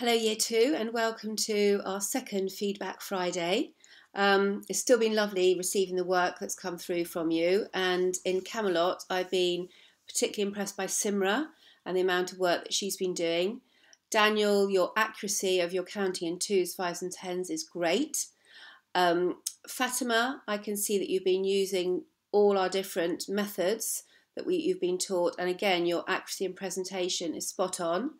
Hello, Year 2, and welcome to our second Feedback Friday. Um, it's still been lovely receiving the work that's come through from you, and in Camelot, I've been particularly impressed by Simra and the amount of work that she's been doing. Daniel, your accuracy of your counting in twos, fives, and tens is great. Um, Fatima, I can see that you've been using all our different methods that we, you've been taught, and again, your accuracy and presentation is spot on.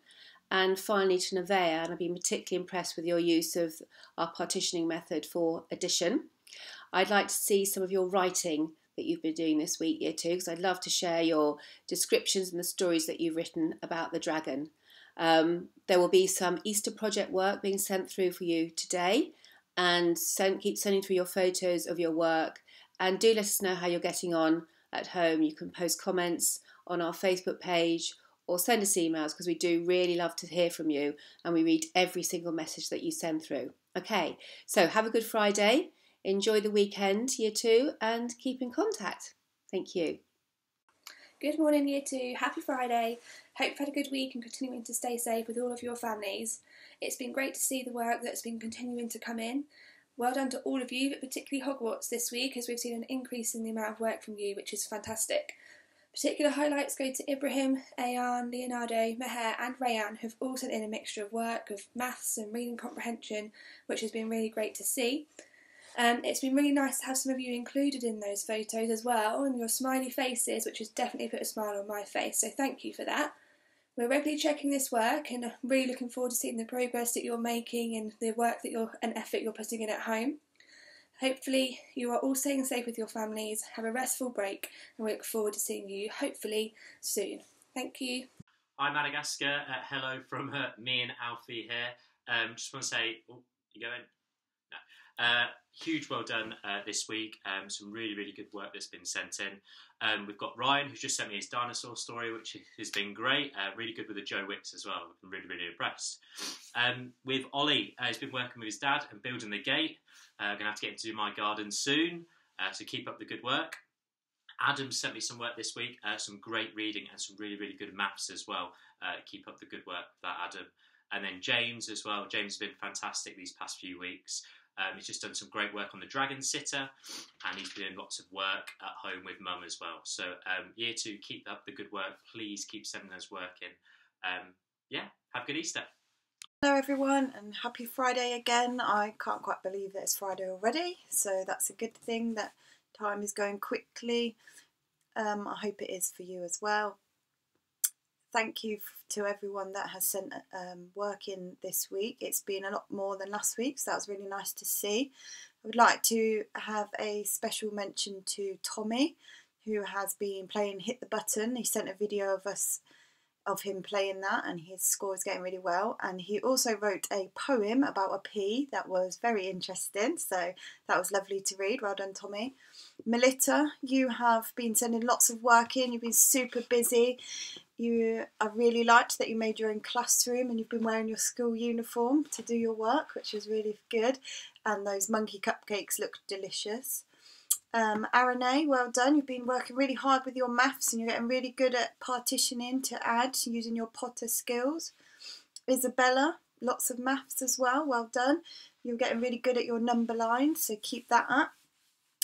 And finally to Nevaeh, and I've been particularly impressed with your use of our partitioning method for addition. I'd like to see some of your writing that you've been doing this week, year two, because I'd love to share your descriptions and the stories that you've written about the dragon. Um, there will be some Easter project work being sent through for you today, and send, keep sending through your photos of your work. And do let us know how you're getting on at home. You can post comments on our Facebook page or send us emails because we do really love to hear from you and we read every single message that you send through. Okay, so have a good Friday, enjoy the weekend, year two, and keep in contact. Thank you. Good morning, year two. Happy Friday. Hope you've had a good week and continuing to stay safe with all of your families. It's been great to see the work that's been continuing to come in. Well done to all of you, but particularly Hogwarts this week, as we've seen an increase in the amount of work from you, which is fantastic. Particular highlights go to Ibrahim, Ayan, Leonardo, Meher, and Rayan, who've all sent in a mixture of work of maths and reading comprehension, which has been really great to see. Um, it's been really nice to have some of you included in those photos as well, and your smiley faces, which has definitely put a smile on my face, so thank you for that. We're regularly checking this work and really looking forward to seeing the progress that you're making and the work that you're and effort you're putting in at home. Hopefully, you are all staying safe with your families. Have a restful break, and we look forward to seeing you hopefully soon. Thank you. Hi, Madagascar. Uh, hello from uh, me and Alfie here. Um, just want to say, oh, you going? No. Uh, huge well done uh, this week. Um, some really, really good work that's been sent in. Um, we've got Ryan, who's just sent me his dinosaur story, which has been great. Uh, really good with the Joe Wicks as well. I'm really, really impressed. Um, with Ollie, uh, he's been working with his dad and building the gate. I'm uh, going to have to get into my garden soon, uh, so keep up the good work. Adam sent me some work this week, uh, some great reading and some really, really good maps as well. Uh, keep up the good work that, Adam. And then James as well. James has been fantastic these past few weeks. Um, he's just done some great work on the Dragon Sitter, and he's doing lots of work at home with Mum as well. So, um, year two, keep up the good work. Please keep sending us work in. Um, yeah, have a good Easter. Hello everyone and happy Friday again. I can't quite believe that it's Friday already, so that's a good thing that time is going quickly. Um, I hope it is for you as well. Thank you to everyone that has sent um, work in this week. It's been a lot more than last week, so that was really nice to see. I would like to have a special mention to Tommy, who has been playing Hit the Button. He sent a video of us of him playing that and his score is getting really well. And he also wrote a poem about a pea that was very interesting so that was lovely to read. Well done tommy. Melita you have been sending lots of work in. You've been super busy. You i really liked that you made your own classroom and you've been wearing your school uniform to do your work which was really good. And those monkey cupcakes looked delicious um, Arane, well done. You've been working really hard with your maths and you're getting really good at partitioning to add using your Potter skills. Isabella, lots of maths as well. Well done. You're getting really good at your number line, so keep that up.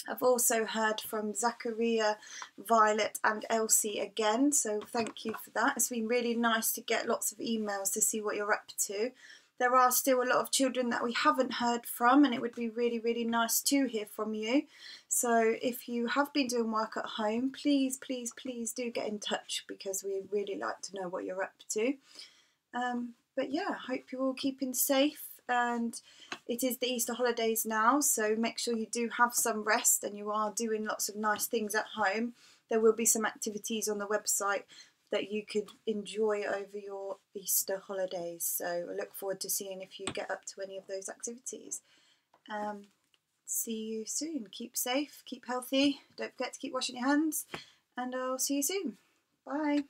I've also heard from Zachariah, Violet, and Elsie again, so thank you for that. It's been really nice to get lots of emails to see what you're up to there are still a lot of children that we haven't heard from, and it would be really, really nice to hear from you. So, if you have been doing work at home, please, please, please do get in touch because we really like to know what you're up to. Um, but yeah, hope you're all keeping safe. And it is the Easter holidays now, so make sure you do have some rest and you are doing lots of nice things at home. There will be some activities on the website that you could enjoy over your Easter holidays. So I look forward to seeing if you get up to any of those activities. Um, see you soon. Keep safe, keep healthy. Don't forget to keep washing your hands, and I'll see you soon. Bye.